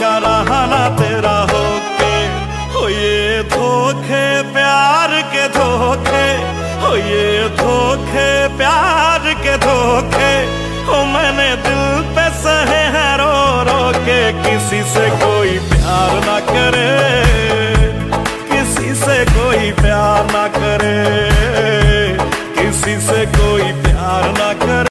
कराहाना तेरा होके। हो ये धोखे, प्यार के धोखे। हो ये धोखे, प्यार के धोखे। हो मैंने दिल पे सहे हैं रो रो के। किसी से कोई प्यार ना करे। किसी से कोई प्यार ना करे। किसी से कोई प्यार ना